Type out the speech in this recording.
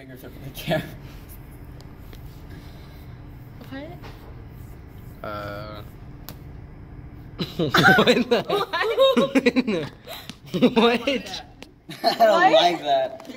fingers over the camera. What? Uh. what what? what? I don't What? like that.